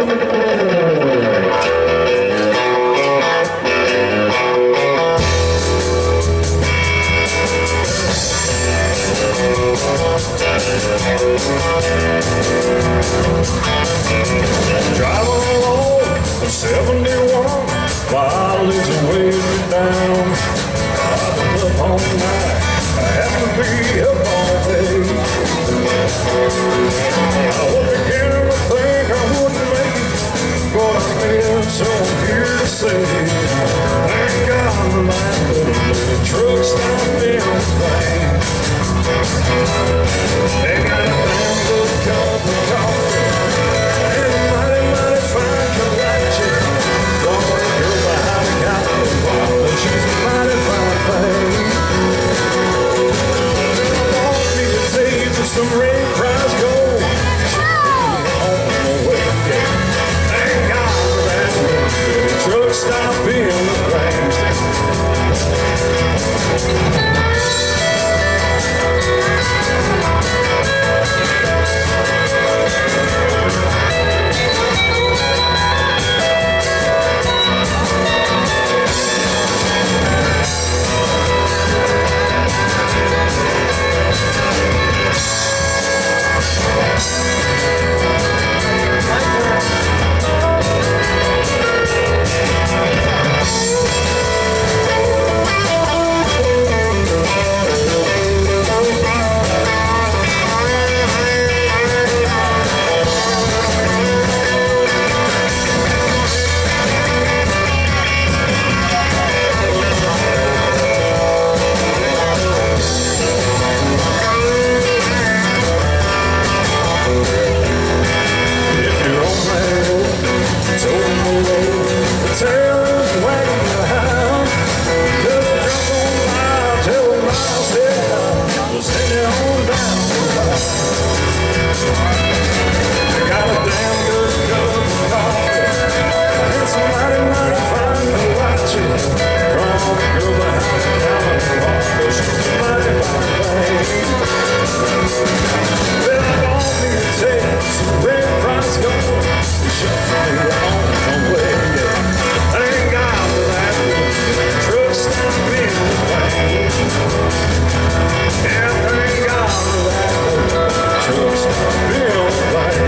Driving alone, 71 miles away down. Shut me Feel like